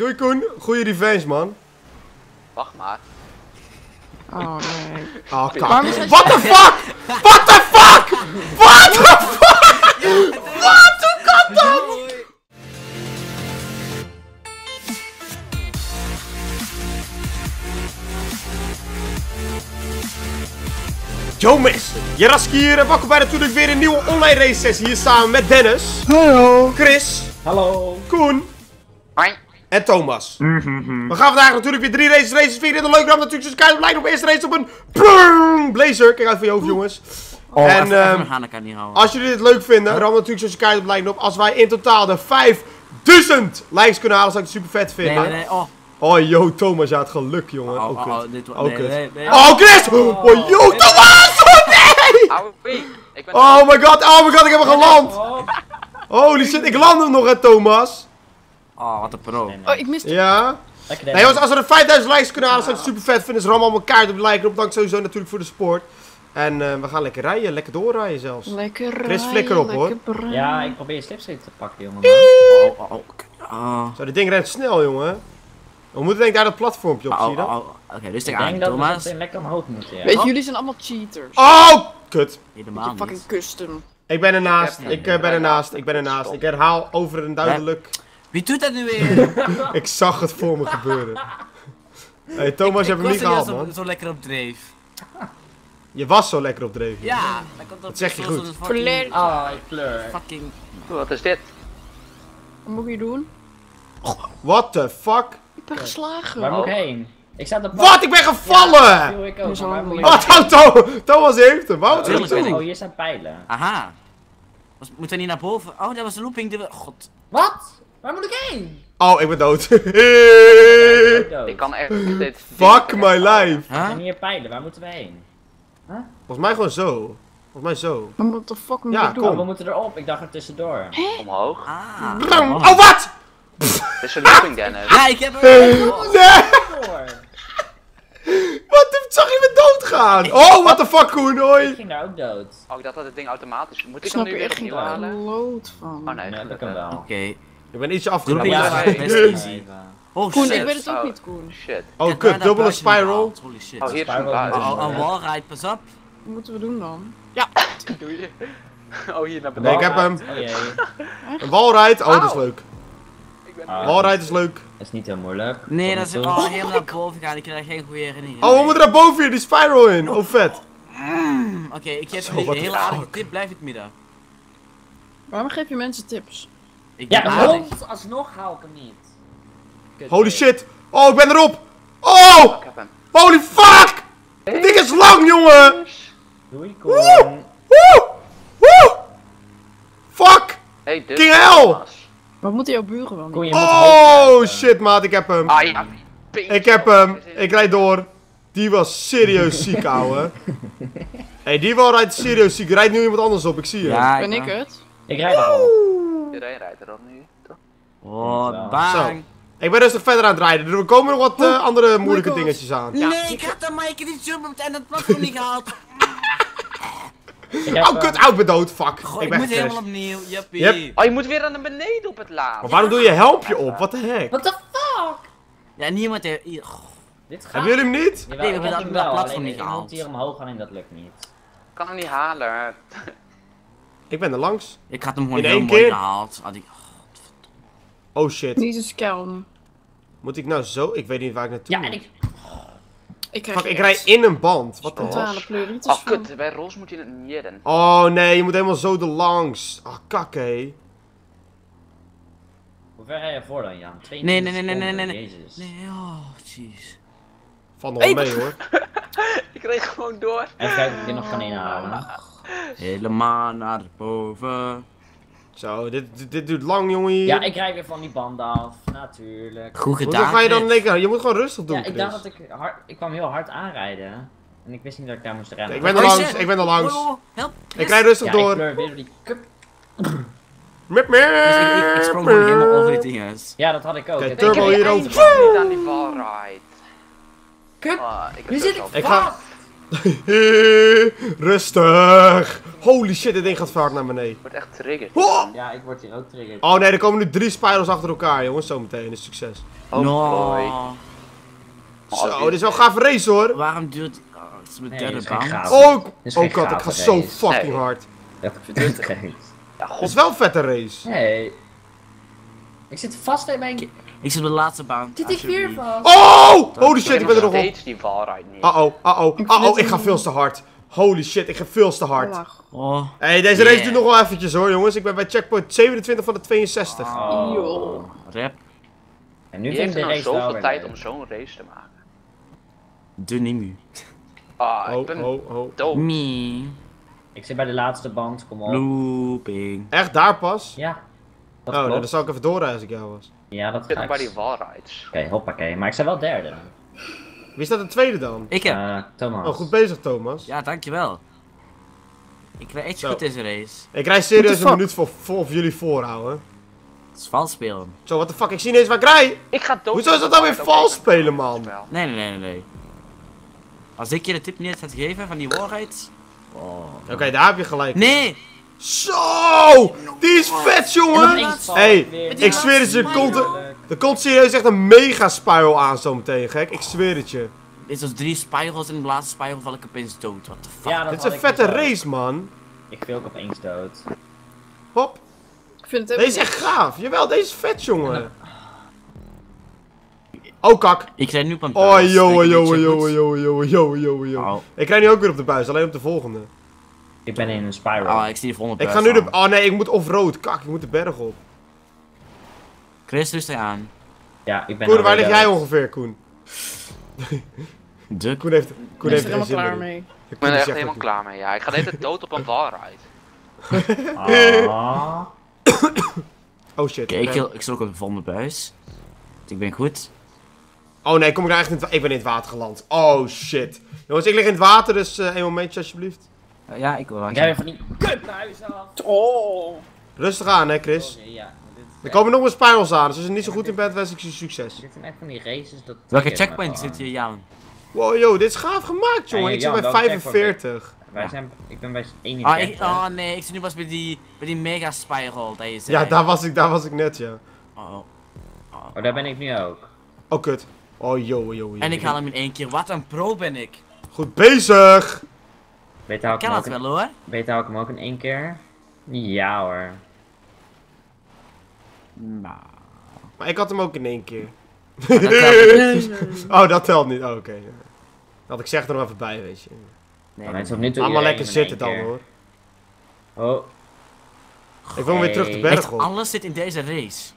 Doei Koen, goeie revenge man. Wacht maar. Oh nee. Oh, kak. What the fuck? What the fuck? What the fuck? Wat? Hoe kan dat? Yo mensen, Jaraski hier en welkom bij natuurlijk weer een nieuwe online race sessie hier samen met Dennis, Hallo. Chris, Hallo. Koen. En Thomas. We gaan vandaag natuurlijk weer drie races races vieren. De leuke naam natuurlijk dus kijk op lijn op eerste race op een Blazer. Kijk uit voor je hoofd jongens. Oh, en ehm, We gaan elkaar niet houden. als jullie dit leuk vinden, ram natuurlijk zoals je kijkt op lijn op. Als wij in totaal de 5000 likes kunnen halen, zou ik het super vet vinden. nee, nee. Oh, Oh yo Thomas, ja het geluk jongen. oh, Oh, oh, oh, dit Oh, wordt... kut. Nee, nee, nee. Oh Chris! Oh yo Thomas! Oh nee! Oh my god, oh my god, ik heb hem geland! Holy shit, ik land hem nog hè Thomas. Oh, wat een pro. Oh, ik miste... Ja. Lekker Nee jongens, als we er 5000 likes kunnen halen, zou ik het super vet vinden. Dus ram allemaal kaart op de like. Op dank sowieso natuurlijk voor de sport. En eh, we gaan lekker rijden, lekker doorrijden zelfs. Lekker Chris, rijden, flikker op, hoor. Ja, ik probeer je slipstreep te pakken, jongen. Oh, oh, oh. Oh, Zo, dit ding rent snel jongen. We moeten denk ik daar dat platformpje op, oh, zie je dat? oh, Oké, rustig Ik aan, denk dat we Thomas. meteen lekker omhoog moeten, ja. Weet je, jullie zijn allemaal cheaters. Oh, kut. Helemaal fucking custom. Ik ben ernaast, Ik eh, ben ernaast, ik ben ernaast. Ik herhaal over en duidelijk. Wie doet dat nu weer? Ik zag het voor me gebeuren. hey, Thomas, je hebt hem Ik niet was gehaald, zo, man. zo lekker op dreef. Je was zo lekker op dreef. Ja, dat komt op Dat zeg je goed. Verleerd. Ah, ik kleur. Fucking... Wat is dit? Wat moet je doen? What the fuck? Ik ben geslagen. Waar moet ik heen? Ik sta op Wat? Ik ben gevallen! Viel ik ook, ik Wat? Oh, Tho- Thomas heeft hem. Waarom ik. Oh, hier zijn pijlen. Aha. Was, moeten we niet naar boven? Oh, dat was een looping. die we- God. Wat? Waar moet ik heen? Oh, ik ben dood. Dood. Ik kan echt dit... Fuck my life. Huh? zijn hier pijlen, waar moeten we heen? Volgens mij gewoon zo. Volgens mij zo. Maar what the fuck moet Ja, ik doen? kom. Oh, we moeten erop. Ik dacht er tussendoor. Omhoog. Ah. Oh, wat? Dit is een looping, Dennis. Ja, ik heb hem. Nee! Door. Wat? de- Zag je me doodgaan? Oh, what the fuck, Koen, Ik hoi. ging daar ook dood. Oh, ik dacht dat het ding automatisch... Moet Ik ik hem snap nu er weer opnieuw halen? lood van. Oh nee, Ja, dat kan gelukkig. wel. Oké. Ik ben looping afgeleid. Ja, nee. easy. Oh Koen, shit. ik weet het ook Oh. niet, Koen. Shit. Oh, Ik heb kut, dubbele spiral. Holy shit. Oh, hier is een. Oh, oh, een wallride, pas op. Wat moeten we doen dan? Doe je? Oh, hier naar Nee, beneden. ik heb hem. Oh jee, Een walride. Oh, dat is leuk. Ik ben... Ah. Walride is leuk. dat is niet heel moeilijk. Nee, dat is toe. oh, helemaal naar boven gaan. Ik krijg geen goede herinnering. Oh, we moeten naar boven hier, die spiral in. Oh, vet. Oké, ik geef Zo, je een hele aardige tip. Blijf het midden. Waarom geef je mensen tips? Ik Ja! Alsnog haal ik hem niet. Kut, Holy nee. shit. Oh, ik ben erop. Oh, Ik heb hem. holy fuck. Dit ding is lang, jongen. Doei, Koen. Woe! Woe! Fuck. Hey, dit King hell. Wat moeten jouw buren wel niet? Oh, shit, maat. Ik heb hem. Ah, ja. Ik heb hem. Ik rijd door. Die was serieus ziek, ouwe. hey, die wel rijdt serieus ziek. Rijdt nu iemand anders op, ik zie je. Ja, Ben ik het? Ik rijd erop. Iedereen rijdt er dan nu, toch? Oh, bang. Ik ben rustig verder aan het rijden. Er komen nog wat eh, andere moeilijke God. dingetjes aan. Nee, ik had de mic niet jumpen en dat platform niet gehaald. Ik heb, Oh, eh, kut. Au, ik ben dood. Fuck. Goh, ik ik ben moet helemaal opnieuw. Juppie. Yep. Oh, je moet weer naar beneden op het. Maar waarom doe je helmpje op? What the heck? What the fuck? Ja, niemand heeft... Dit gaat. Hebben jullie hem niet? Jawel, Nee, we ik hebben heb dat- dat platform niet ik gehaald. moet hier omhoog gaan en dat lukt niet. Ik kan hem niet halen. Ik ben er langs. Ik had hem gewoon In heel één mooi keer? gehaald. Had ik... Oh shit. Jezus, kelm. Moet ik nou zo? Ik weet niet waar ik naartoe Ja, moet. en ik. Ik krijg Fuck, ik rijd in een band. Wat de pleuritis Oh, van. kut. Bij Ros moet je het midden. Oh nee, je moet helemaal zo er langs. Ah, kak hé. Hoe ver rij je voor dan, Jan? 22 Nee, nee, nee, nee, nee, nee, nee. Jezus. Nee, oh, jeez. Nog wel Hey, mee hoor. Ik reed gewoon door. Even kijken of ik dit nog kan inhalen. Helemaal naar boven. Zo, dit, dit, dit duurt lang jongen. Ja, ik rijd weer van die banden af. Natuurlijk. Goed gedaan. ga je dan denken? Je moet gewoon rustig doen, Ja, ik Chris. dacht dat ik hard. Ik kwam heel hard aanrijden. En ik wist niet dat ik daar moest rennen. Ik ben er langs, ik ben er langs. Help. Ik rijd rustig ja, ik door. kleur weer die cup. Mip, Dus ik, ik, ik sprong gewoon helemaal over die dingen. Ja, dat had ik ook. Kijk, turbo ik heb hier één- over. Niet aan die. Cup. Ah, ik heb Nu zit ik Ik vast. Rustig. Holy shit, dit ding gaat hard naar beneden. Wordt echt triggerd. Oh! Ja, ik word hier ook triggerd. oh nee, er komen nu drie spirals achter elkaar, jongens. Zometeen, is succes. Oh boy. Zo, dit is wel een gaaf race hoor. Waarom duurt... Oh, het is mijn Nee, derde het baan. Oh, oh god, ik ga zo fucking Nee. hard. Dat is geen Ja, Het is wel een vette race. Nee. Ik zit vast in mijn... Ik zit op de laatste baan. Zit ik weer alsjeblieft. vast? Oh! Holy shit, ik ben er nog op. steeds die valride niet. Uh-oh, uh-oh, uh-oh, ik ga veel te hard. Holy shit, ik ga veel te hard. Oh. Hey, deze race duurt nog wel eventjes hoor, jongens. Ik ben bij checkpoint 27 van de 62. Oh. Joh. Rap. En nu heeft er nou zoveel tijd om zo'n race te maken? De Nimu. Ah, ik ben oh, oh. dood. Me. Ik zit bij de laatste band, kom op. Looping. Echt daar pas? Ja. Dat Oh, nou, dan zal ik even doorrijden als ik jou was. Ja, dat Ik zit ga nog ik. bij die Oké, valrides. hoppakee. Maar ik sta wel derde. Wie staat de tweede dan? Ik heb. Eh, Thomas. Oh, goed bezig Thomas. Ja, dankjewel. Ik ben echt Zo. goed deze race. Ik rij serieus een minuut voor, voor of jullie voorhouden. Het is vals spelen. Zo, what the fuck, ik zie niet eens waar ik rij. Ik ga dood. Hoezo is dat nou weer vals spelen, man? Nee, nee, nee, nee, nee. Als ik je de tip niet had gegeven van die warheid. Oh. Oké, daar heb je gelijk. Nee! Zo! Die is vet, jongen! Hey, ik zweer het je, er komt, er, er komt serieus echt een mega spiral aan zometeen, gek. Ik zweer het je. Dit is drie spirals en in de laatste spiral val ik opeens dood. What the fuck? Ja, Dit is een vette race, man. Ik viel ook opeens dood. Hop. Ik vind het Deze is echt gaaf. Jawel, deze is vet, jongen. Oh, kak. Ik rijd nu op een Oh, buis. yo, Denk ik yo, dat je yo, goed- yo, yo, yo, yo, yo. Oh. Ik rij nu ook weer op de buis, alleen op de volgende. Ik ben in een spiral. Oh, ik zie die volgende Ik buis ga nu de... Oh nee, ik moet off-road. Kak, ik moet de berg op. Chris, rustig aan. Ja, ik ben Koen, waar lig jij ongeveer, Koen? De Koen heeft, Koen heeft er er geen helemaal zin klaar mee. Ik Koen ben er echt helemaal klaar mee. Ja, ik ga de hele dood op een valride. Ah. Oh shit. Oké, ik, ik zit ook op de volgende buis. Ik ben goed. Oh nee, kom ik nou echt in het, Ik ben in het water geland. Oh shit. Jongens, ik lig in het water, dus eh een momentje alsjeblieft. Uh, ja, ik wil Ik langs. heb van die kutbuis af. Oh. Rustig aan, hè, Chris. Sorry, ja. Dit, Er komen nog meer spirals aan, dus als je niet zo goed in bent, wens ik je succes. dit zijn echt van die races dat... Welke checkpoint zit hier, Jan? Wow, yo, dit is gaaf gemaakt, jongen. Ja, Ik zit bij welke checkpoint 45. Wij Ja. zijn... Ik ben bij Ah, 31. ik, oh nee, ik zit nu pas bij die, bij die mega spiral dat je zei. Ja, daar was ik, daar was ik net, ja. Oh, oh. Oh, daar ben ik nu ook. Oh, kut. Oh, yo, yo, yo. En ik haal hem in één keer. Wat een pro ben ik. Goed bezig! Weet Ik kan hem dat ook, wel hoor. weet hou ik hem ook in één keer? Ja hoor. Nou. Maar ik had hem ook in één keer. dat. Oh, dat telt niet. Oh, oké. Dat ik zeg er nog even bij, weet je. Nee, mensen toe Allemaal lekker zitten dan, keer. hoor. Oh, Ik wil hem weer terug de berg op. alles zit in deze race.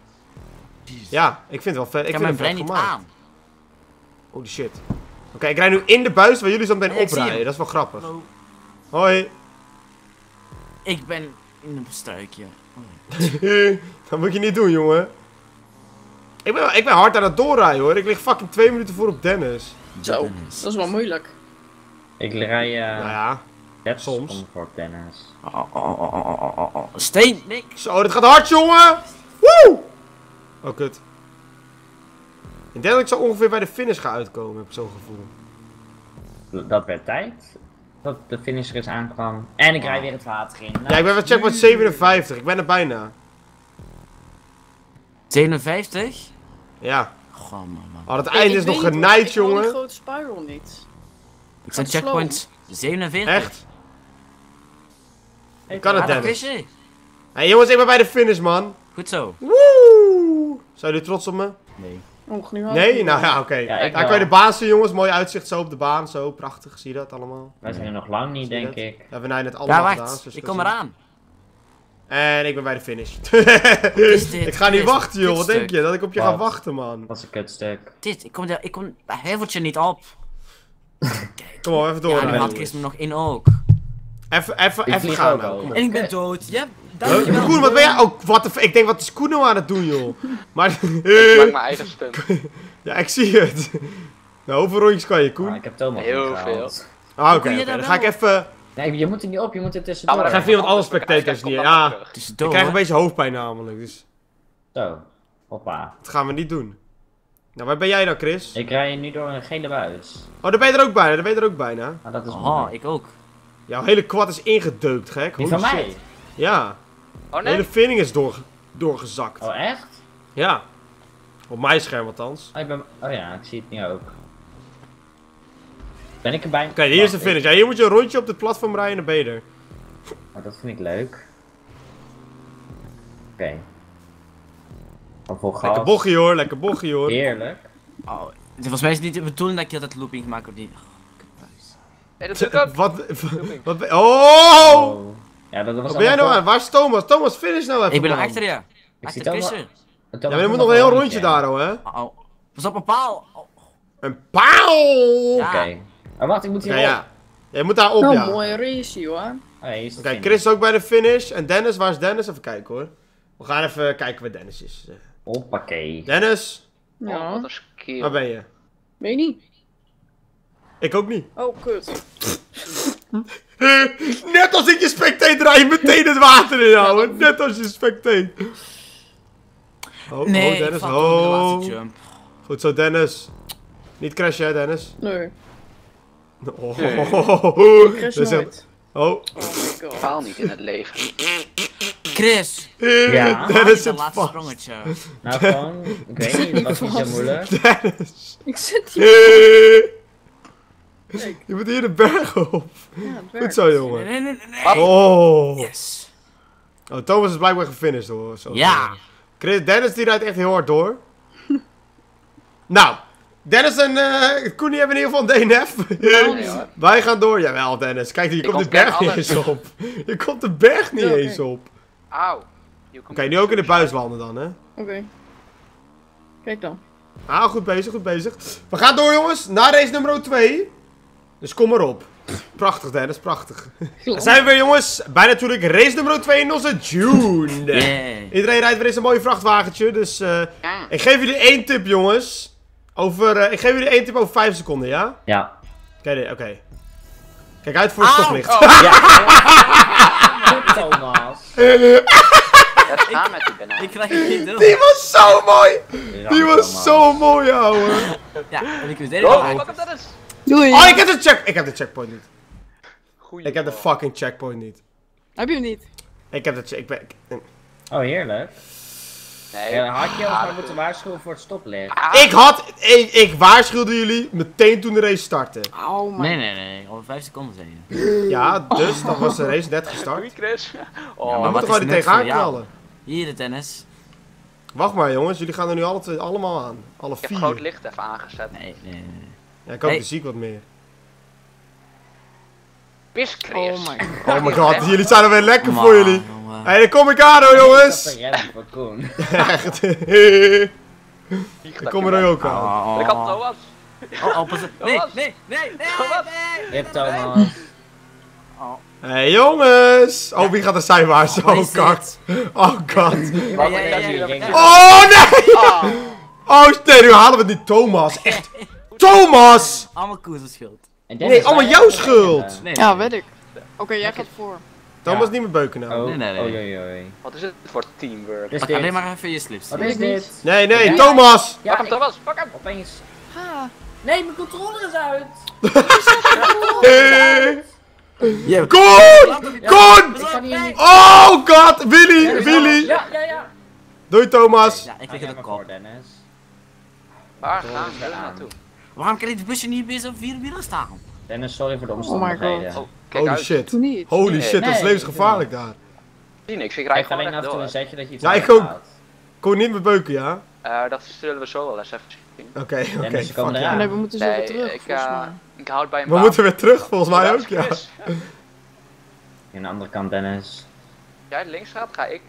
Ja, ik vind het wel vet. ik Ik kan vind mijn brein niet gemaakt. aan. Holy shit. Oké, ik rij nu in de buis waar jullie zo meteen oprijden. Dat is wel grappig. Hoi. Ik ben in een struikje. dat moet je niet doen, jongen. Ik ben, ik ben hard aan het doorrijden, hoor. Ik lig fucking twee minuten voor op Dennis. Zo, Dennis. dat is wel moeilijk. ik rij uh, Nou ja. net soms. om voor Dennis. Oh, oh, oh, oh, oh, oh, oh, oh. Steen, Nick. Zo, dit gaat hard, jongen. Woe! Oh, kut. Ik denk dat ik zo ongeveer bij de finish ga uitkomen, heb ik zo'n gevoel. Dat werd tijd. Dat de finisher is aankwam. En ik rij weer het water in. Nou, Ja, ik ben bij checkpoint 57. Ik ben er bijna. 57? Ja. Goh, man, man. Oh, het Ik- einde ik is nog genaaid, Ik wil die jongen. grote spiral niet. Ik slow. checkpoint 47. Echt? Hey, kan het, Ah, dat Dennis. Hé, jongens, ik ben bij de finish, man. Goed zo. Woe! Zijn jullie trots op me? Nee. Och, nu haal Nee? ik Nou ja, oké. Ja, ik Daar kan je de baan zien, jongens. Mooi uitzicht zo op de baan. Zo, prachtig. Zie je dat allemaal? Wij zijn er nog lang niet, denk dat? ik. Hebben wij net allemaal Ja, gedaan. wacht. Ik kom zien. eraan. En ik ben bij de finish. is dit? ik ga niet is wachten, joh. Wat denk je? Dat ik op je ga wachten, man. Dat is een kutstuk. Dit, ik kom, er, ik kom dat heveltje niet op. Kom op, even door. Ja, nu hè. had Chris me nog in ook. Even, gaan nou. En ik ben dood. Ja, Huh? dankjewel. Koen, wat ben jij? Oh, wat de Ik denk, wat is Koen nou aan het doen, joh? Maar... Ik maak mijn eigen stunt. ja, ik zie het. Nou, hoeveel rondjes kan je, Ah, Koen? ik heb Thomas Heel niet gehaald. Ah, oké, Dan ga ik even... Nee, je moet er niet op, je moet er tussendoor. maar ga even iemand anders spectators dan Ja. Ik krijg een beetje hoofdpijn namelijk, dus... Zo, hoppa. Dat gaan we niet doen. Nou, waar ben jij dan, Chris? Ik rij nu door een gele buis. Oh, daar ben je er ook bijna. Daar ben je er ook bijna. Maar dat is Oh, mooi. ik ook. Jouw hele kwad is ingedeukt, gek. Die Holy van shit. mij? Ja. Oh De hele nee? vinning is door, doorgezakt. Oh, echt? Ja. Op mijn scherm althans. Oh, ik ben... oh ja, ik zie het nu ook. Ben ik erbij? Oké, hier is de finish. Ja, hier moet je een rondje op dit platform rijden en dan ben je er. Oh, dat vind ik leuk. Oké. Oh, vol gas. Lekker bochtje hoor, lekker bochtje hoor. Heerlijk. Oh, volgens mij is het niet de bedoeling dat ik dat looping maak of niet. Oh, dat doe ik ook. Wat, wat, oh! Oh. Ja, dat was Wat ben jij nou aan? Waar is Thomas? Thomas, finish nou even. Ik ben man. achter je. zie Achter allemaal- Chrisje. voor- Ja, maar er moet nog een heel rondje daar, hoor, hè? Oh, oh. Pas op een paal. Oh, Een paal! Ja. Oké. Oh, wacht, ik moet Oké, hier ja. Je moet daar op, Nou, ja. Oké, mooie race, hoor. Oh, hier is de Chris is ook bij de finish. En Dennis, waar is Dennis? Even kijken hoor. We gaan even kijken waar Dennis is. Hoppakee. Dennis, Oh, Ja, wat een skill. waar ben je? weet je niet. Ik ook niet. Oh, kut. Net als ik je spectate draai je meteen het water in houden. Net als je spectate. Oh, Nee, oh ik Dennis. Oh. jump. Goed zo, Dennis. Niet crashen, hè, Dennis. Nee, Oh. ik crash Dus, nooit. Oh. Oh god. Faal niet in het leven. Chris. Ja. Dennis dat zit laatste vast. sprongetje. Nou, gewoon, ik weet niet, het was niet zo moeilijk. Dennis. Ik zit hier. Je moet hier de berg op. Ja, het Goed zo, jongen. nee, nee, nee. Oh. Yes. Oh, Thomas is blijkbaar gefinished hoor. Zo Ja. Chris, Dennis die rijdt echt heel hard door. nou, Dennis en eh die hebben in ieder geval een DNF. Wij gaan door. Jawel, Dennis. Kijk, je komt de berg niet eens op. Je komt de berg niet oké. eens op. Oké, Auw. Komt- nu ook in de buis landen dan, hè. Oké. Kijk dan. Ah, goed bezig, goed bezig. We gaan door, jongens, naar race nummer 2. Dus kom maar op. Prachtig, Dennis, prachtig. Daar zijn we weer, jongens. Bij natuurlijk race nummer 2 in onze June. Yeah. Iedereen rijdt weer eens een mooi vrachtwagentje, dus eh, Ja. ik geef jullie één tip, jongens. Over, eh, ik geef jullie één tip over 5 seconden, ja? Ja. Oké, nee, oké. Kijk uit voor het stoplicht. Oh, Ja. Goed, Thomas. gaat met die banaan. Ik krijg het niet door. Die was zo mooi! Die Ja, was zo mooi, ouwe. Ja, en ik weet het Oh, pak hem Dennis. Doei. Oh, ik heb de check... Ik heb de checkpoint niet. Goeie Ik heb de fucking checkpoint niet. Heb je hem niet? Ik heb de check... Ik ben... Oh, heerlijk. Nee. Ja, had je ons Ah, maar moeten waarschuwen voor het stoplicht. ah, Ik had... Ik, ik waarschuwde jullie meteen toen de race startte. Oh my Nee, nee, nee. Over 5 seconden zei je. Ja, dus dan was de race net Doei gestart. Oh, We maar wat moeten gewoon er nut tegenaan knallen. Hier de tennis. Wacht maar jongens, jullie gaan er nu alle twee, allemaal aan. Alle ik heb vier. groot licht even aangezet. Nee, nee, nee. Ja, ik hoop Hey. de ziek wat meer. Pis Chris. Oh my god. Oh my god, jullie zijn er weer lekker voor jullie. Hé, hey, daar kom ik aan hoor jongens. Echt. Ik kom er ook aan. Oh, Ik had Thomas. Oh, oh, pas op. Nee, nee, nee, nee, Thomas. nee. Je hebt Thomas. Oh, Hé hey, jongens. Oh, wie gaat er zijwaarts? wat Oh is god. Oh god. Oh nee. Ah, Oh nee, nu halen we niet Thomas. Echt. Thomas. allemaal Koers schuld. En Nee, Dennis, allemaal jouw schuld. Ja, weet ik. Oké, jij gaat voor. Thomas Ja. niet meer beuken nou. Oh, Nee, nee, nee. Wat is het voor teamwork? Pak dit. alleen maar even je slips. Wat is dit? niet. Nee, nee, Ja. Thomas. Ja, Pak hem ik- Thomas, pak hem. opeens. Ha. Nee, mijn controller is uit. Koen. Koen. Ik kan hier niet. Oh god. Willy. Willy. Ja, ja, ja. Doei Thomas. Ja, ik lig jij in de kop. Dennis. Waar gaan we naartoe? Waarom kan ik de busje niet bezig op vier wielen staan? Dennis, sorry voor de my omstandigheden. Oh, kijk Holy uit. shit. Niet. Holy Nee. shit, dat is Nee, levensgevaarlijk daar. Zie niks, ik rijd krijg gewoon alleen af en toe een zetje dat je iets Ja, ik ook. Koen niet meer beuken, ja? Eh, dat zullen we zo wel eens even zien. Oké, oké. Ja. eraan. Nee, we moeten zo weer Nee, terug, ik, eh, ik houd bij een We baan. moeten weer terug, volgens mij ook, ja. Aan de andere kant, Dennis. Jij links gaat, ga ik.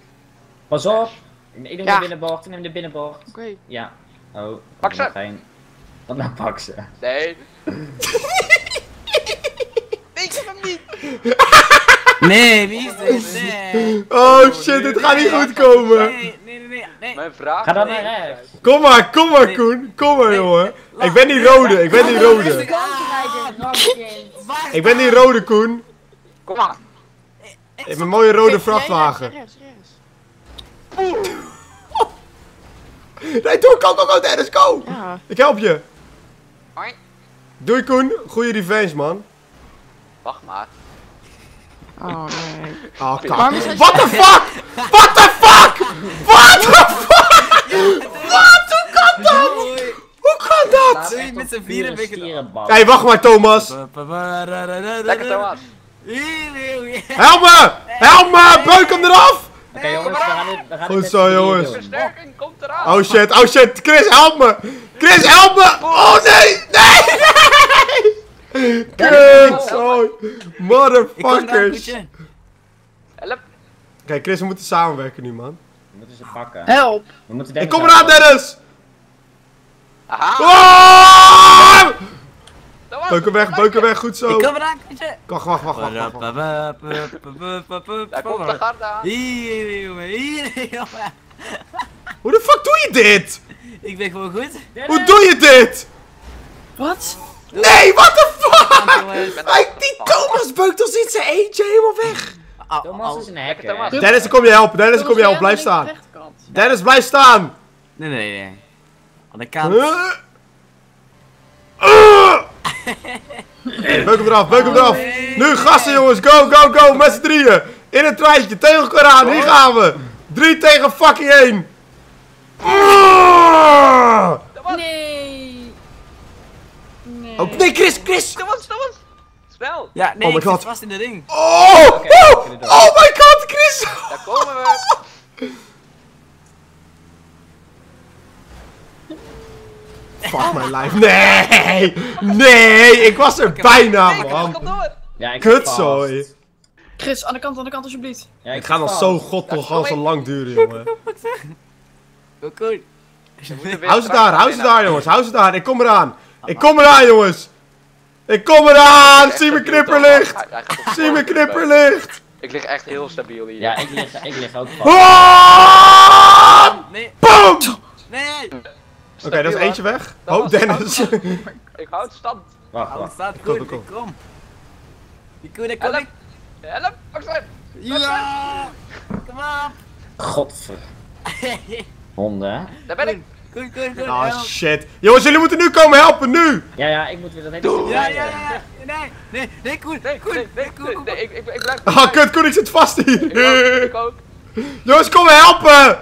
Pas op! Ik neem Ja. de binnenbocht, ik neem de binnenbocht. Oké. Ja. Oh, Pak ze. Geen... Wat nou pak ze? Nee. nee, ik heb hem niet. Nee, wie is dit? Nee. Oh shit, dit gaat niet goed komen. Nee, nee, nee, nee. Mijn vraag. Ga dan nee. naar rechts. Kom maar, kom maar, Koen. Kom maar, jongen. Ik ben die rode, ik ben die rode. Ik ben die rode, Koen. Kom maar. Ik heb een mooie rode vrachtwagen. jij rechts, rechts, Nee, doe, go, go, go, Dennis, go. Ja. Ik help je. Hoi. Doei, Koen. Goeie revenge, man. Wacht maar. Oh nee. Oh, kak. What the fuck? What the fuck? What the fuck? Wat? Hoe kan dat? Hoe kan dat? Met z'n vieren. Hé, wacht maar, Thomas. Lekker Thomas. Help me! Help me! Beuk hem eraf! Oké jongens, we gaan dit, we gaan Goed zo, jongens. Versterking komt eraan. Oh shit, oh shit. Chris, help me! Chris, help me! Oh nee! Nee! Nee! Kut, zo. Motherfuckers. Help. Kijk, Chris, we moeten samenwerken nu, man. We moeten ze pakken. Help! We moeten Ik kom eraan. Dennis! Aha. Oh! Thomas. Beuk hem weg, beuk hem weg, goed zo. Ik kom eraan, Koetje. Wacht, wacht, wacht, wacht. Daar komt de garde aan. Hier, jongen, hier, jongen. Hoe de fuck doe je dit? Ik ben gewoon goed. Hoe doe je dit? Wat? Nee, what the fuck? Die Thomas beukt als iets zijn eentje helemaal weg. Thomas is een hacker. Dennis, ik kom je helpen. Dennis, ik kom je helpen. Blijf staan. Dennis, blijf staan. Nee, nee, nee. Aan de kant. Beuk hem eraf, beuk hem eraf. Nu gassen jongens, go, go, go, met z'n drieën. In het treintje, tegen elkaar aan, hier gaan we. Drie tegen fucking één. Nee! Nee. Oh, nee, Chris, Chris. Thomas, Thomas. Snel. Ja, nee, Oh my ik zit God. vast in de ring. Oh, Oké, we oh, kunnen door. oh my god, Chris. Daar komen we. Fuck my life. Nee, nee, ik was er bijna, Nee, man. Ja, ik Kutzooi. Chris, aan de kant, aan de kant alsjeblieft. Ja, ik Het gaat zit nog vast. zo god nog al zo lang duren, jongen. Hou ze daar, hou ze daar, jongens. Hou ze daar. Ik kom eraan. Ik kom eraan, jongens. Ik kom eraan. Zie mijn knipperlicht. Zie mijn knipperlicht. Ik lig echt heel stabiel hier. Ja, ik lig, ik lig ook vast. Oh! Nee, Boom! Oké, dat is eentje weg. Dat Oh, Dennis. Ik houd stand. Wacht, staat Kom, goed, kom, ik kom. Ik kom, ik kom, Help. ik. Help. Axel. Ja! Kom op! Godver. Honden. Daar ben ik. Goed, goed, goed. Oh help. shit. Jongens, jullie moeten nu komen helpen, nu. Ja, ja, ik moet weer dat hele Ja, ja, ja. Nee, nee, nee, Koen. Nee, Koen, nee, nee, Koen, nee, Koen, nee, ik, ik, ik blijf. Ah, kut, Koen, ik zit vast hier. ik ook. Jongens, kom me helpen.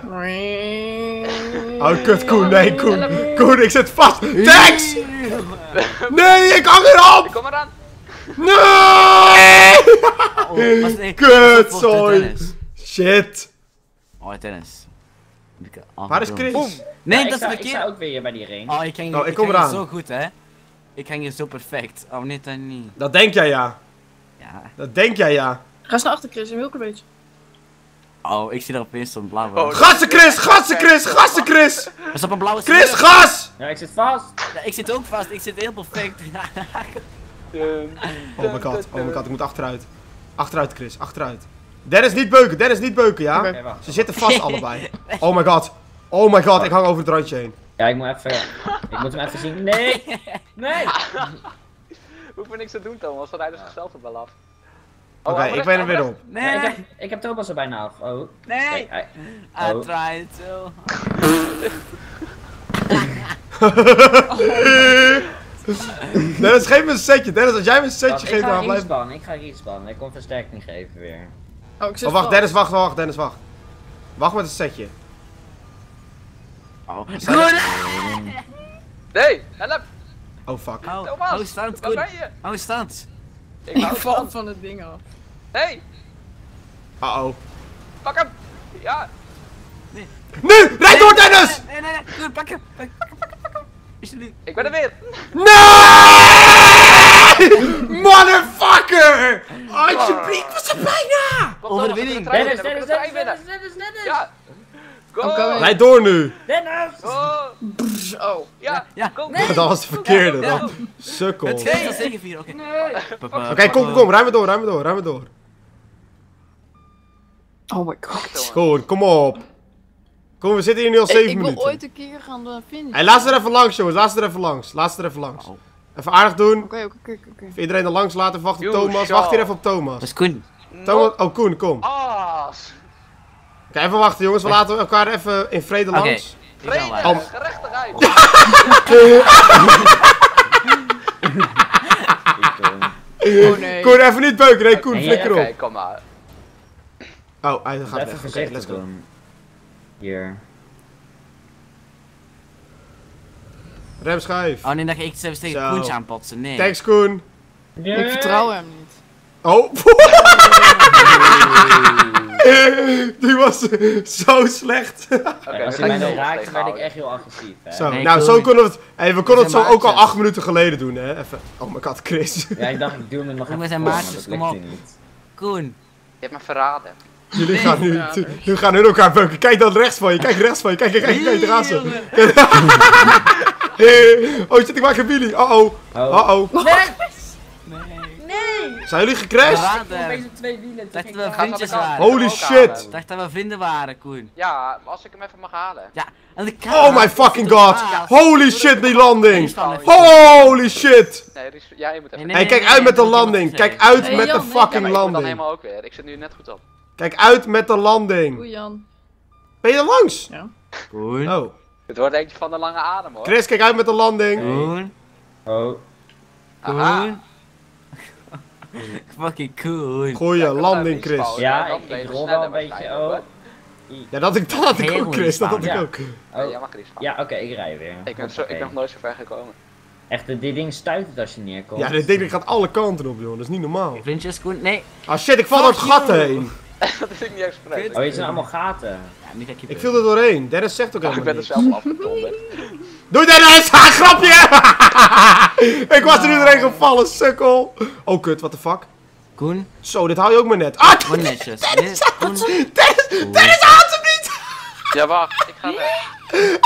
Oh, kut, Koen, nee, Koen. Koen, ik zit vast. Thanks. Nee, ik hang erop. Ik kom eraan. Nee. Oh, Kut. Dennis? Shit. Oh, tennis. Oh, Waar is boom. Chris? Nee, Ja, dat is sta, ik sta ook weer hier bij die ring. Oh, ik ging, Oh, ik ik kom eraan. zo goed, hè. Ik ging hier zo perfect. Oh, nee, dan niet. Dat denk jij, ja. Ja. Dat denk jij, ja. Ga eens naar achter, Chris, een heel klein beetje. Oh, ik zie er opeens zo'n blauwe. Oh, Gassen, Chris. Gassen, Chris. Gassen, Chris. Er staat een blauwe Chris, gas. Ja, ik zit vast. Ja, ik zit ook vast, ik zit heel perfect. Oh my god, oh my god, ik moet achteruit. Achteruit, Chris, achteruit. Dennis, niet beuken, Dennis, niet beuken, ja? Wacht. Ze zitten vast allebei. Oh my god. Oh my god, ik hang over het randje heen. Ja, ik moet even... Ik moet hem even zien. Nee! Nee! Hoef er niks te doen, Thomas, want hij is zichzelf er wel af. Oké, Oh, ik ben er weer op. Nee, Ja, ik, heb, ik heb Thomas er bijna af. Oh. nee. Kijk, I Oh. tried to. Dennis, geef me een setje. Dennis, als jij me een setje geeft, dan blijf... respannen. Ik ga respannen. Ik kom versterking geven weer. Oh, ik zit Oh, wacht. Dennis, wacht, wacht, Dennis, wacht. Wacht met een setje. Oh. Nee, help. Oh fuck. Hou, Thomas, hou stand, waar goed. ben je? Stand. Ik Ik hou val stand. van het ding af. Nee, Uh oh. pak hem. Ja, Nu! Rijd door, Dennis! Nee, nee, nee. Goed, pak hem. Pak, pak, hem, pak, hem, pak hem. Alsjeblieft. ik ben er weer. Nee! Motherfucker! Alsjeblieft, was er bijna! Overwinning. Dennis, Dennis. Dennis, Dennis, Dennis! Ja. Go. Oké. Rijd door nu. Dennis! Go. Oh. Ja, Ja. go. Dat was de verkeerde, Ja. dat. Sukkel. Het Oké, is zeker vier, oké. Nee. kom, kom, kom. Ruim maar door, ruim maar door, ruim maar door. Oh my god. Goed, kom op. Kom, we zitten hier nu al Ik, 7 ik wil minuten. ooit een keer gaan uh, finishen. Hey, laat ze er even langs, jongens. Laat ze er even langs. Laat ze er even langs. Oh. Even aardig doen. Oké, oké, oké, oké. Iedereen er langs laten. Wacht op Thomas. Wacht hier even op Dat Thomas. is Koen. Thomas. Oh, Koen, kom. Oké, Aas. even wachten, jongens. We laten elkaar even in vrede Oké. langs. Vrede. Oh. gerechtigheid. Eh, Oh nee. Koen, even niet beuken. Nee, Koen, Nee, flikker Oké, op. kom maar. Oh, hij gaat Even weg. Oké, let's go. doen. Hier. Remschijf. Oh nee, dat ik zelfs tegen. Koentje aanpotsen. Nee. Thanks, Koen. Ik vertrouw hem niet. Oh. Die was zo slecht. Oké, Als je mij dan raakt, dan ben ik echt heel agressief. Hè? Zo, Nee, nou, zo konden we het... Hey, we konden het zo ook al acht minuten geleden doen, hè. Even... Oh my god, Chris. Ja, ik dacht ik doe hem nog Kom even met zijn maatjes, kom op. Koen. Je hebt me verraden. Jullie gaan nu... Jullie gaan nu elkaar beuken. Kijk dan rechts van je. Kijk rechts van je. Kijk, kijk, kijk. Kijk, daar ze. oh shit, ik maak een Billy. Uh-oh. Oh. Uh-oh. Nee! Zijn jullie gecrashed? Verraden. twee wielen. Dacht dat we vriendjes waren. Holy shit. halen. Dacht dat we vrienden waren, Koen. Ja, als ik hem even mag halen. Ja, en de Oh my fucking god. Holy shit, die landing. Holy shit. Nee, Ries- jij moet even... Hey, kijk uit met de landing. Kijk uit met de. Ja, fucking maar ik landing. helemaal ook weer. Ik zit nu net goed op. Kijk uit met de Oei landing. Jan. Ben je er langs? Koen. Oh. Het wordt eentje van de lange adem hoor. Chris, kijk uit met de landing. Koen. Oh. Aha. Koen. Fucking Koen. Goeie landing, Chris. Ja, ik, rol wel een beetje. Oh. Ja, dat ik dat had ik ook, Chris. Dat had ik Ja. ook. hoor. Ja. Ja, oké, ik rij weer. Ik ben, zo, ik ben nog nooit zo ver gekomen. Echt, dit ding stuit het als je neerkomt. Ja, dit ding gaat alle kanten op, joh. Dat is niet normaal. Koen. Nee. Ah shit, ik val door gat you. heen. dat is ik niet expres. Kut. Oh, je zijn allemaal gaten. Ja, niet dat je Ik viel er doorheen. Dennis zegt ook Oh, ik helemaal ben er zelf afgedonderd. Doei Dennis! Ha, grapje! ik was er nu doorheen gevallen, sukkel. Oh kut, what the fuck? Koen. Zo, dit haal je ook maar net. Ah, Gewoon netjes. Dit- Koen. Dennis! Dennis haalt hem niet! Ja, wacht. Ik ga weg.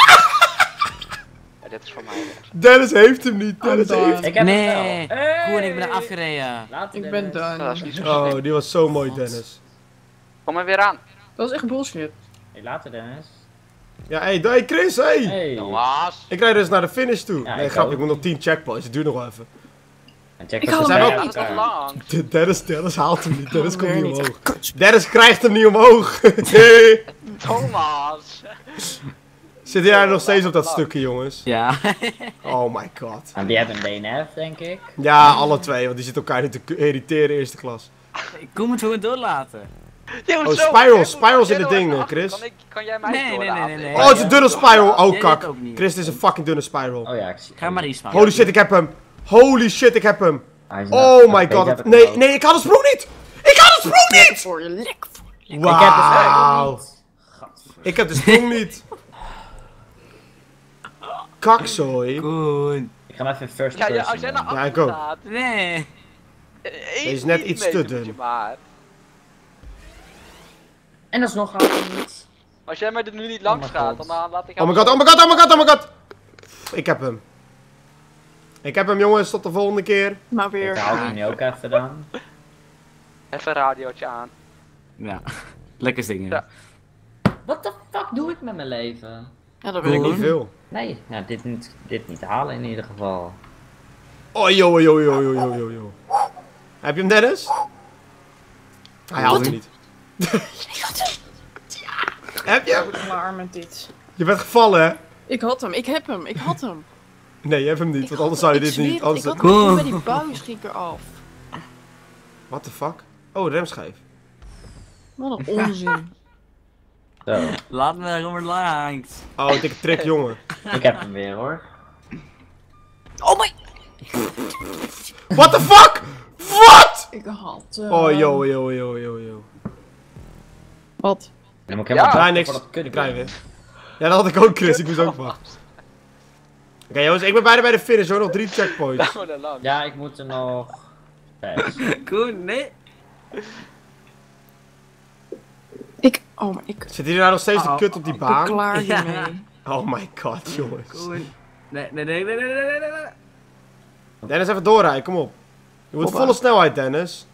Ja, dit is voor mij. Dennis heeft hem niet. Dennis heeft Ik heb Nee. het wel. Hey! Koen, ik ben er afgereden. Later, Ik ben Dennis. Done. Oh, die was zo mooi, Dennis. Kom er weer aan. Dat is echt bullshit. Hey, later, Dennis. Ja, hey, hey Chris, hey! Hey. Jongens. Ik rijd dus naar de finish toe. Ja, nee, ik grapje, ook. ik moet nog 10 checkpoints. Het duurt nog wel even. En check Ik of haal ze hem bij ook. Dat is nog elkaar- lang. Dennis, Dennis haalt hem niet. Dennis Oh, komt niet niet. omhoog. Dennis krijgt hem niet omhoog. Thomas. Zit jij nog steeds op dat stukje, jongens? Ja. Oh my god. En die hebben een DNF, denk ik. Ja, alle twee, want die zitten elkaar niet te irriteren eerste klas. Koen moet gewoon doorlaten. Oh, spiral, Jij spiral moet- zit in de ding, eh, achter. Chris. Kan, ik, kan jij mij Nee, nee, nee, nee, nee. Oh, het is een dunne spiral. Oh, kak. Chris, dit is een fucking dunne spiral. Oh ja, ik zie Ga maar. Holy shit, ik heb hem. Holy shit, ik heb hem. Oh my god. het Nee, nee, ik had de sprong niet. Ik had de sprong niet. Voor je lek. Voor je lek. Ik heb het Wauw. Ik heb de sprong niet. Kakzooi. Koen. Ik ga even first Ja, ja, person als jij naar achter. Nee. Deze is net iets te dun. Maar. En alsnog gaat het niet. Als jij mij er nu niet langs Oh gaat, dan uh, laat ik Oh my god, oh my god, oh my god, oh my god. Ik heb hem. Ik heb hem, jongens. Tot de volgende keer. Maar Ik weer. haal hem nu ook even dan. Even een radiootje aan. Ja. Lekker zingen. Ja. What the fuck doe ik met mijn leven? Ja, dat weet ik. Niet niet. veel. Nee, ja, dit, niet, dit niet halen in ieder geval. Oh, yo, yo, yo, yo, yo, yo, yo. Heb je hem, Dennis? Hij haalt hem niet. Heb je hem? Klaar met dit. Je bent gevallen, hè? Ik had hem, ik heb hem, ik had hem. Nee, je hebt hem niet, want anders zou je Ik dit niet. Anders... Ik had Cool. hem bij die buis ging ik eraf. What the fuck? Oh, remschijf. Wat een onzin. Zo, Laat me gewoon langs. Oh, dikke trick, jongen. ik heb hem weer hoor. Oh my. What the fuck? Wat? Ik had hem. Oh, yo, yo, yo, yo, yo. Wat? Dan moet Ja. ik Ja, wachten niks. Ik krijg weer. Ja, dat had ik ook, Chris. Ik moest ook wachten. Oké, jongens, ik ben bijna bij de finish hoor. Nog drie checkpoints. Ja, ik moet er nog... Koen, nee. Ik, oh maar ik Zit hier nou nog steeds de Oh, kut op die ben baan? klaar Ja. hiermee. Oh my god, jongens. Koen. Nee, nee, nee, nee, nee, nee, nee, nee. Dennis, even doorrijden, kom op. Je moet volle snelheid, Dennis.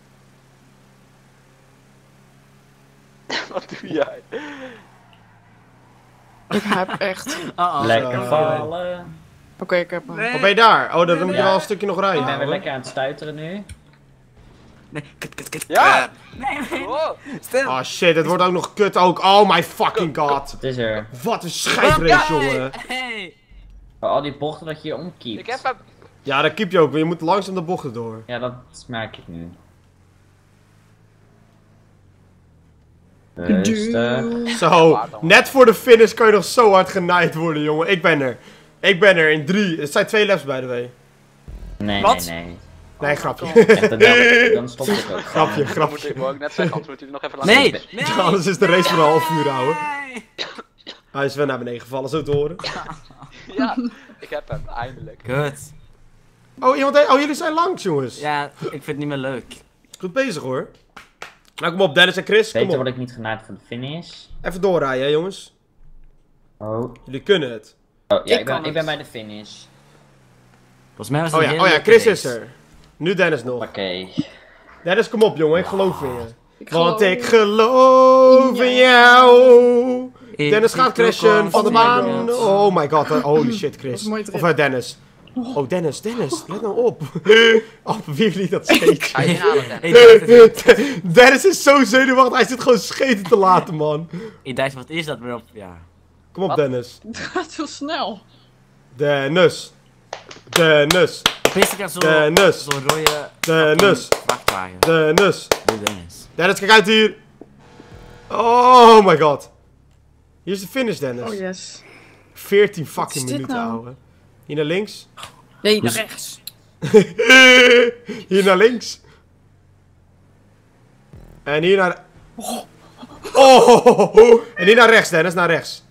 Wat doe jij? Ik heb echt. Lekker Zo. vallen. Oké, ik heb hem. Nee. Ben je daar? Oh, dan moet je Ja. wel een stukje nog rijden. Ik ben weer lekker aan het stuiteren nu. Nee, kut, kut, kut. Ja! Nee, nee. Stil. Oh shit, het wordt ook nog kut ook. Oh my fucking god. Het is er. Wat een scheidrace, jongen. Hey. Al die bochten dat je je omkiept. Ik heb hem. Ja, dat keep je ook. maar Je moet langzaam de bochten door. Ja, dat merk ik nu. Rustig. Zo, Waar dan? net voor de finish kan je nog zo hard genaaid worden, jongen. Ik ben er. Ik ben er in drie. Het zijn twee laps, by the way. Nee, Wat? nee, nee. Nee, grapje. Echt, dan, dan stop ik ook. Grapje, grapje. ik wou ik net zeggen, anders moet er nog even laten Nee! zien. nee. Anders is de race voor een half uur houden. Nee. Hij is wel naar beneden gevallen, zo te horen. Ja, ik heb hem, eindelijk. Kut. Oh, iemand, oh jullie zijn langs, jongens. Ja, ik vind het niet meer leuk. Goed bezig, hoor. Nou, kom op, Dennis en Chris. Weet Kom je op. wat ik niet genaaid voor de finish? Even doorrijden, hè, jongens. Oh. Jullie kunnen het. Oh, ja, Ik ik, ben, ik ben bij de finish. Volgens mij was het Oh ja, oh ja, Chris is er. Nu Dennis nog. Oké. Dennis, kom op, jongen. Ik geloof in je. Ik Want geloof- ik geloof in jou. Ik Dennis gaat crashen van de Oh baan. Oh my god, holy shit, Chris. Of uh, Dennis. Oh, Dennis, Dennis, let nou op. Oh, wie liet dat inhalen, Dennis? Is zo zenuwachtig, hij zit gewoon scheten te laten, man. ik dacht, wat is dat? Op, ja. Kom op, Wat? Dennis. Het gaat heel snel. Dennis. Dennis. Ik zo, Dennis. rode Dennis. vrachtwagen. Dennis. De Dennis. Dennis, kijk uit hier. Oh my god. Hier is de finish, Dennis. Oh yes. 14 fucking minuten, nou? ouwe. Hier naar links. Nee, naar Dus- rechts. hier naar links. En hier naar... Oh! En hier naar rechts, Dennis, naar rechts.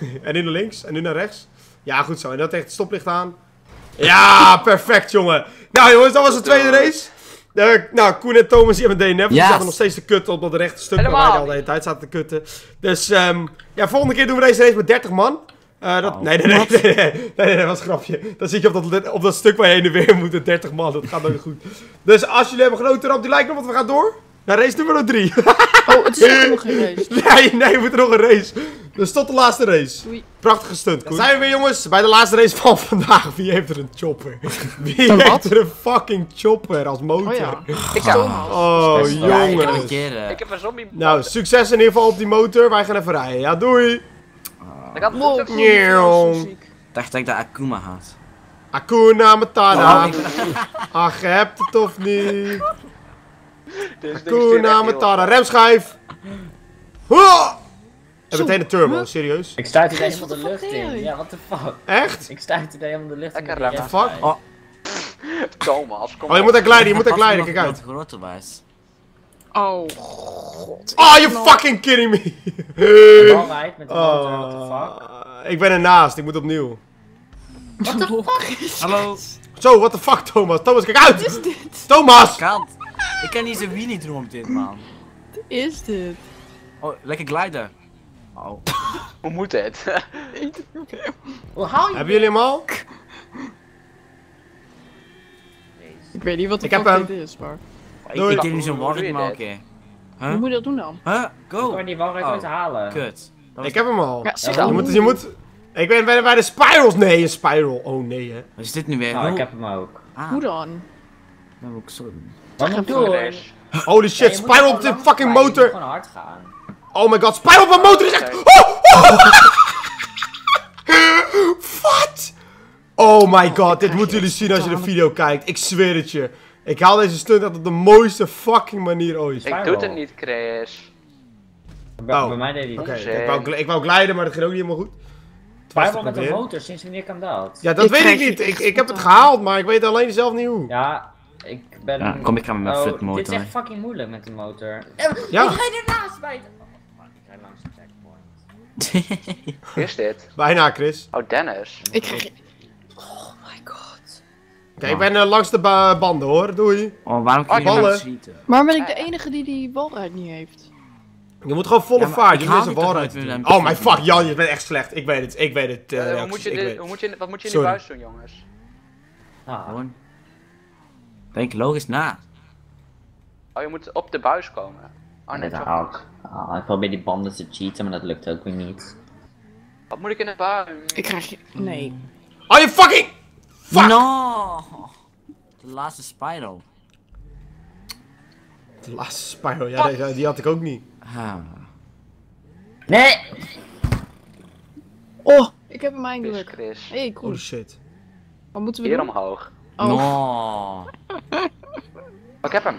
en nu naar links, en nu naar rechts. Ja, goed zo. En dan tegen het stoplicht aan. Ja, perfect, jongen. Nou, jongens, dat was de tweede race. Eh, nou, Koen en Thomas hier hebben een DNF. Die Yes. zaten nog steeds te kutten op dat rechte stuk waar wij al de hele tijd zaten te kutten. Dus, ehm ja, volgende keer doen we deze race met 30 man. Eh, dat, Oh. nee, nee, nee, nee, nee, nee, nee, dat was een grapje. Dan zit je op dat, op dat stuk waar je heen en weer moet, met 30 man. Dat gaat nooit goed. Dus als jullie hebben genoten, op die like nog, want we gaan door. Naar race nummer 3. Oh, het is nog geen race. nee, nee, we moeten nog een race. Dus tot de laatste race. Doei. Prachtige stunt, Koen. Dan zijn we weer, jongens, bij de laatste race van vandaag. Wie heeft er een chopper? Wie Een heeft wat? er een fucking chopper als motor? Oh ja. Ik heb, Oh, heb jongens. keer... eh, ik heb een zombie. Nou, succes in ieder geval op die motor. Wij gaan even rijden. Ja, doei. Ik had Wow, het cool, Nieuw. muziek. dacht dat ik dat Akuma had. Hakuna Matata. Oh, ik- Ach, je hebt het of niet? Heel Matata. Remschijf. Huh! En meteen een turbo, serieus. Ik stuit er Chris, helemaal de what the lucht in. Ja, what the fuck. Echt? Ik stuit er helemaal de lucht in. Remmen. remschijf. Fuck. Oh, Thomas, kom Oh, je moet daar glijden, je moet daar glijden, kijk uit. wat was. Oh. You fucking kidding me. Walrijd met de motor, what the fuck. Oh, ik ben ernaast, ik moet opnieuw. Hallo, Zo, what the fuck, Thomas? Thomas, kijk uit! Wat is dit? Thomas! kant. Ik kan niet zo'n wheelie doen op dit, man. Wat is dit? Oh, lekker glijden. Oh. Hoe moet je Hebben jullie hem al? Ik weet niet wat de Ik heb fuck dit is, maar... Ik, ik ken niet zo'n warring, maar dit? Hoe moet je dat doen dan? Huh? Ik Go. kan die walrijd Oh. halen. Kut. Was- Ik heb hem al. Ja, zeg Ja, Je dan. moet, je moet... Ik ben bij de, bij de spirals. Nee, een spiral. Oh nee, hè. Wat is dit nu weer? Nou, Hoe- ik heb hem ook. Ah, Hoe dan? moet ik zo. Wat? Race. Holy shit, spiral op de fucking moet motor. gewoon hard gaan. Oh my god, spiral op mijn motor is echt... Oh, oh. Wat? Oh my god, dit moeten jullie zien als je de video kijkt. Ik zweer het je. Ik haal deze stunt uit op de mooiste fucking manier ooit. Ik doe het niet, Chris. Bij, Oh. bij mij deed hij. Onzin. ik, wou, ik wou glijden, maar dat ging ook niet helemaal goed. Spiral met een motor, sinds wanneer kan dat? Ja, dat Ik weet ik niet. Ik, ik heb het gehaald, maar ik weet alleen zelf niet hoe. Ja, ik ben... Ja, kom, ik ga met mijn oh, flipmotor. Dit is echt fucking moeilijk met de motor. Ja. Ik rijd ernaast bij de... Oh, ik rijd langs de checkpoint. Wie is dit? Bijna, Chris. Oh, Dennis. Ik krijg... Oh my god. Oké, ik ben eh, langs de ba- banden hoor. Doei. Oh, waarom kun je ballen. nou schieten? Waarom ben ik de enige die die walrijd niet heeft? Je moet gewoon volle Ja, maar vaart. Je moet een doen. met Oh mijn my fuck, Jan, je bent echt slecht. Ik weet het, ik weet het. eh, Eh, hoe, moet je dit, hoe, moet je, wat moet je in die Sorry. buis doen, jongens? Ah, Gewoon. Denk logisch na. Oh, je moet op de buis komen. Oh, ik. Ah, ik probeer die banden te cheaten, maar dat lukt ook weer niet. Wat moet ik in de buis? Ik krijg... Nee. Oh, je fucking... Fuck! No! De laatste spiral. De laatste spiral, ja, die, die had ik ook niet. Ah. Nee! Oh, ik heb hem eindelijk. Chris. Hey, cool. Oh shit. Wat moeten we Hier doen? omhoog. Oh, No. Oh, ik heb hem.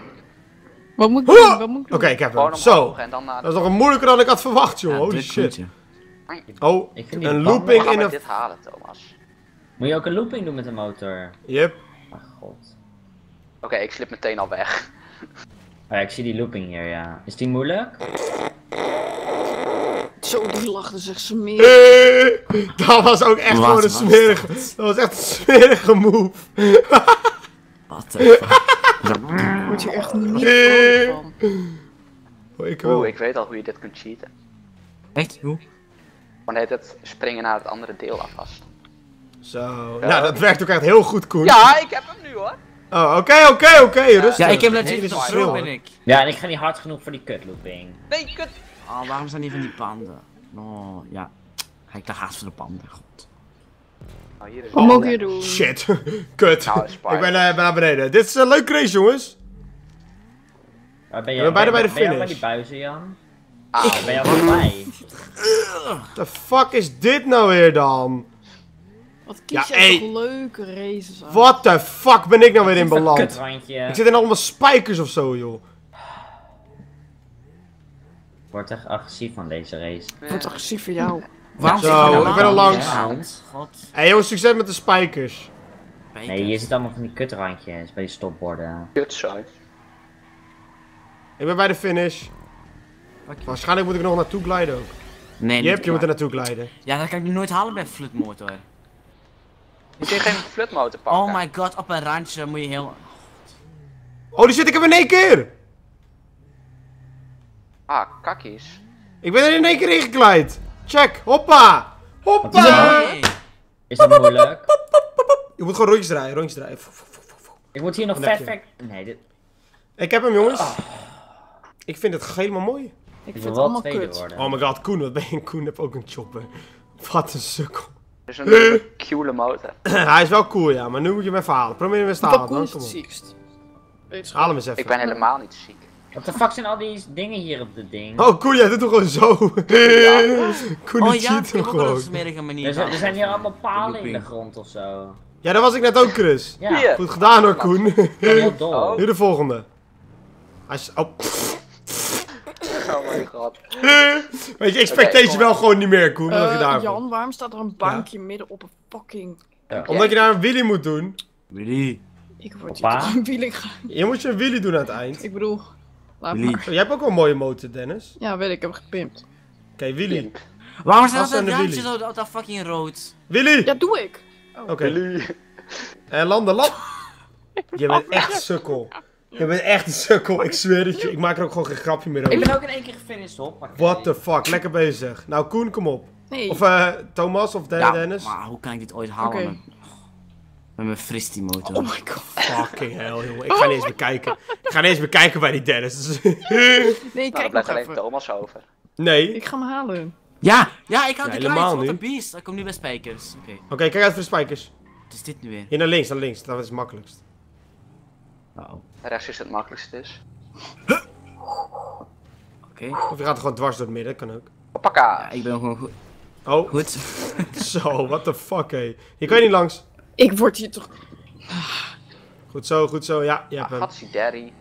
wat moet ik Huh! doen? Oké, ik heb hem. Zo. omhoog en dan naar... Dat is nog een moeilijker dan ik had verwacht, joh. Ja, Holy shit. Oh, Ik een looping in een... dit halen, Thomas? Moet je ook een looping doen met de motor? Yep. Ach god. Oké, ik slip meteen al weg. Oh ja, ik zie die looping hier, ja. Is die moeilijk? Zo, die lachte zich smerig. Eh, Dat was ook echt Wat gewoon een smerige... dat? Dat was echt een smerige move. Wat word hier echt niet Eh. vrolijk van. Oh, ik. Oeh, ik weet al hoe je dit kunt cheaten. Echt? Hoe? Gewoon heet het springen naar het andere deel alvast. Zo. Nou, dat werkt ook echt heel goed, Koen. Ja, ik heb hem nu hoor. Oh, oké, oké, oké. Rustig. Ja, ik heb de schil, pro ben ik. Ja, en ik ga niet hard genoeg voor die kut looping. Nee, kut. Oh, waarom zijn die van die panden? Oh, ja. Ga ik de haast voor de panden, god. Oh, hier is doen? Shit. Kut. Nou, ik ben, eh, ben naar beneden. Dit is een leuk race, jongens. Waar ben je? We zijn bijna bij de ben je al bij finish. die buizen, Jan? Ah, Ben je al voorbij? The fuck is dit nou weer dan? Wat Ja, kies jij ey. toch leuke races aan? What the fuck ben ik nou weer in beland? Ik zit in allemaal spijkers of zo, joh. Ik word echt agressief van deze race. Ik word agressief voor jou. Waarom Zo, je nou ik ben al aan? langs. Ja, God. Hé hey, jongens, succes met de spijkers. Nee, hier zit allemaal van die kutrandjes bij die stopborden. kut zo. Ik ben bij de finish. Waarschijnlijk moet ik er nog naartoe gliden ook. Nee, Jep, niet je moet er naartoe gliden. Ja, dat kan ik nu nooit halen bij flutmotor. Je kunt geen flutmotor pakken. Oh my god, op een randje moet je heel... Oh, die zit ik hem in één keer! Ah, kakkies. Ik ben er in één keer in gegleid. Check, hoppa! Hoppa! Nee. Is dat moeilijk? Je moet gewoon rondjes draaien, rondjes draaien. Ik word hier nog heb vet vet. Nee, dit... Ik heb hem, jongens. Ik vind het helemaal mooi. Ik Ik vind het allemaal kut. worden. Oh my god, Koen, wat ben je? Koen heeft ook een chopper. Wat een sukkel. Dus een coole motor. Hij is wel cool, ja, maar nu moet je hem even halen. Probeer hem eens te Wat halen. dan. is Kom het op. ziekst. Haal hem eens even. Ik ben helemaal niet ziek. Wat de fuck zijn al die dingen hier op dit ding? Oh, Koen, jij doet hem gewoon zo. Koen, Oh die ja, cheat ik hem heb ook wel een gewoon. manier. Er zijn, er hier allemaal palen in de grond of zo. Ja, dat was ik net ook, Chris. Ja. Goed gedaan hoor, Koen. heel dol. Nu de volgende. Hij is... Oh. Oh god. Weet je, kom je wel gewoon niet meer, Koen. Je Eh? Jan, waarom staat er een bankje midden op een fucking... Omdat je daar een wheelie moet doen. Willy. Ik word toch een wieling gaan. Je moet je een wheelie doen aan het eind. Ik bedoel... Laat Willy. maar. Oh, jij hebt ook wel een mooie motor, Dennis. Ja, weet ik, ik heb gepimpt. Oké, wheelie. Waarom zijn Gas dat Willy. zo dat fucking rood? Willy! Ja, doe ik. Oké. En landen, land. Je bent echt sukkel. Je bent echt een sukkel, ik zweer het je. Ik maak er ook gewoon geen grapje meer Ik over. ben ook in één keer gefinished op. What the fuck, lekker bezig. Nou, Koen, kom op. Nee. Of eh Thomas of Den- Ja, Dennis. maar hoe kan ik dit ooit halen met, mijn fristie motor? Oh my god. Fucking hell, jongen. Ik ga niet eens bekijken. Ik ga niet eens bekijken bij die Dennis. Nee, Nou, kijk dan nog blijft alleen even. Thomas over. nee. Ik ga hem halen. Ja, ja, ik had Ja, de helemaal wat nu. een beest. Ik kom nu bij spijkers. Oké, Oké, kijk uit voor de spijkers. wat is dit nu weer? Hier naar links, naar links. Dat is het makkelijkst. Oh, oké. Rechts is het makkelijkste dus. Of je gaat er gewoon dwars door het midden, kan ook. Hoppaka. Ja, ik ben gewoon goed. Oh, Goed. zo, what the fuck, hé. Hier kan je niet langs. Ik word hier toch... Goed zo, goed zo. Ja, je hebt hem. Gatsie Daddy.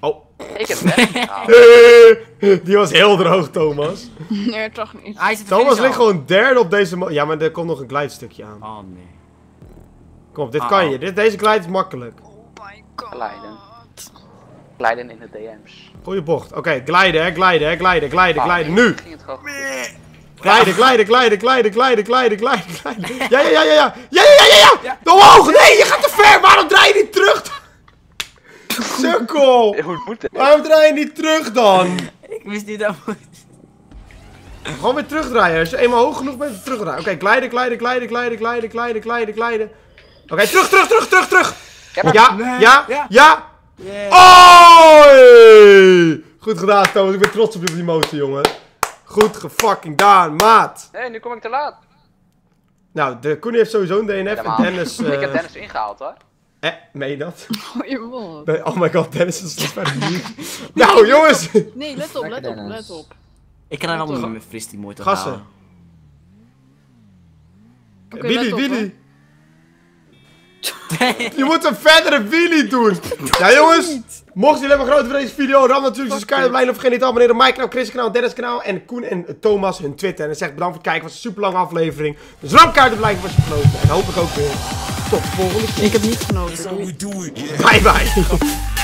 Oh. Ik heb hem. Die was heel droog, Thomas. Nee, toch niet. Hij zit te Thomas ligt gewoon derde op deze... mo- Ja, maar er komt nog een glijdstukje aan. Oh nee. Kom op, dit Ah, kan je. Dit, deze glide is makkelijk. Oh. Glijden. Glijden in de DM's. Goeie bocht. Oké, glijden, hè, glijden, hè, glijden, glijden, Ah, glijden. Nu! Glijden, glijden, glijden, glijden, glijden, glijden, glijden, glijden. Ja, ja, ja, ja, ja. Ja, ja, ja, ja. Omhoog! Nee, je gaat te ver. Waarom draai je niet terug? Sukkel. Hoe moet het? Waarom draai je niet terug dan? Ik wist niet dat moet. Gewoon weer terugdraaien. Als je eenmaal hoog genoeg bent, terugdraaien. Oké, glijden, glijden, glijden, glijden, glijden, glijden, glijden, glijden. Oké, terug, terug, terug, terug, terug. Ik heb hem. Ja, Nee, ja, ja. ja. Yeah. Oh! hey! Goed gedaan, Thomas. Ik ben trots op die motor, jongen. Goed gefucking gedaan, maat. Nee, nu kom ik te laat. Nou, de Koen heeft sowieso een DNF en. Dennis... Ik heb eh Dennis ingehaald hoor. Eh, meen je dat? Oh. Nee, Oh my god, Dennis is slecht bij de niet. Nou, jongens! Nee, let op, let op, let op. Ik kan er Toch? met mijn fristie motor Gassen. halen. Oké, Willy, Willy. Je moet een verdere wheelie doen. Ja jongens, mochten jullie hebben genoten van deze video, ram natuurlijk subscribe op lijn of vergeet niet te abonneren op mijn kanaal, Chris kanaal, Dennis kanaal en Koen en Thomas hun Twitter. En dan zeg ik bedankt voor het kijken, het was een super lange aflevering. Dus ram kaart op lijn was je genoten. En hoop ik ook weer tot de volgende keer. Ik heb niet genoten. doei. Bye bye.